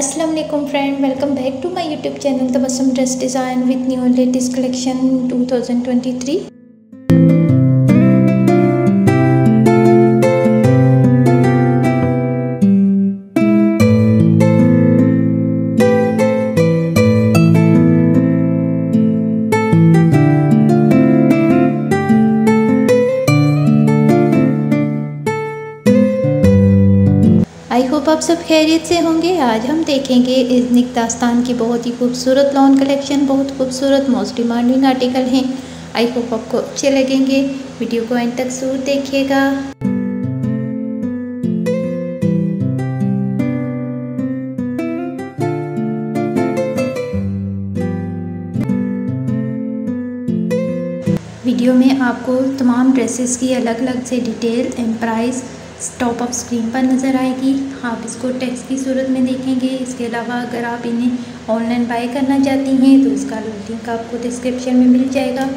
अस्सलाम friend welcome back to my YouTube channel Tabassum dress design with new latest collection 2023 आप सब खैरियत से होंगे। आज हम देखेंगे इजनिक दास्तान की बहुत ही खूबसूरत लॉन कलेक्शन, बहुत खूबसूरत मोस्ट डिमांडिंग आर्टिकल हैं। आई होप आपको अच्छे लगेंगे। वीडियो को एंड तक ज़रूर देखिएगा। वीडियो में आपको तमाम ड्रेसेस की अलग अलग से detail, and price top of screen पर नज़र आएगी। आप इसको टैक्स की सूरत में देखेंगे। इसके अलावा अगर आप इन्हें ऑनलाइन बाय करना चाहती हैं तो इसका लिंक आपको डिस्क्रिप्शन में मिल जाएगा।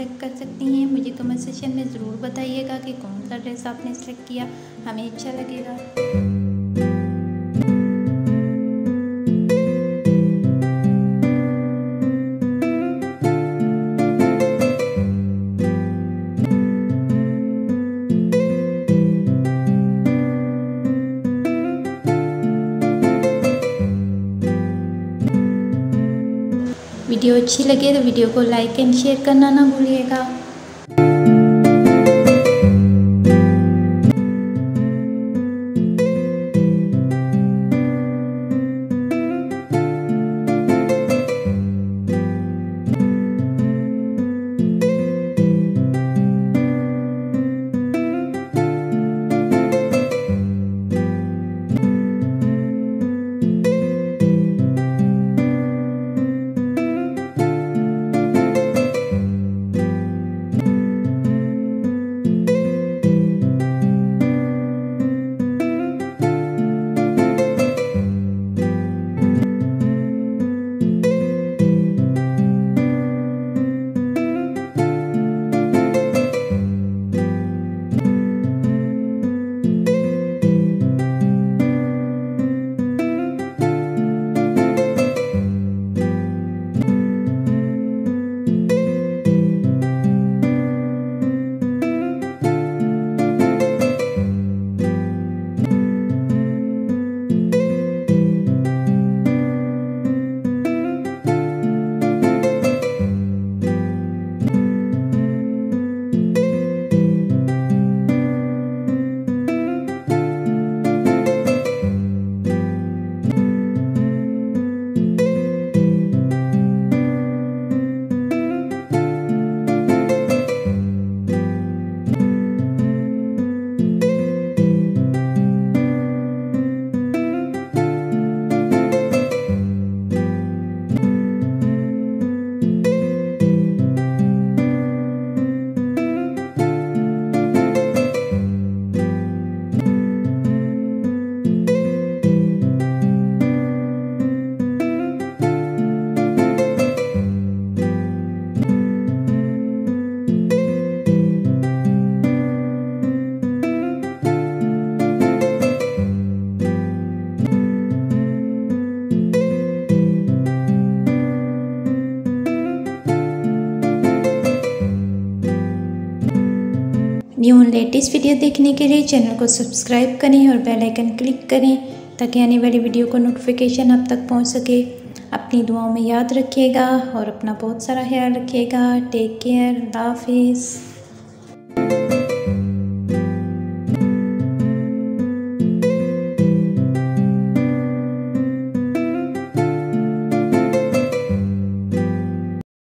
सेलेक्ट कर सकती हैं। मुझे कमेंट सेशन में ज़रूर बताइएगा कि कौन सा ड्रेस आपने सेलेक्ट किया। हमें अच्छा लगेगा। वीडियो अच्छी लगे तो वीडियो को लाइक एंड शेयर करना ना भूलिएगा। न्यू लेटेस्ट वीडियो देखने के लिए चैनल को सब्सक्राइब करें और बेल आइकन क्लिक करें, ताकि आने वाली वीडियो को नोटिफिकेशन आप तक पहुँच सके। अपनी दुआओं में याद रखिएगा और अपना बहुत सारा ख्याल रखिएगा। टेक केयर हाफिज़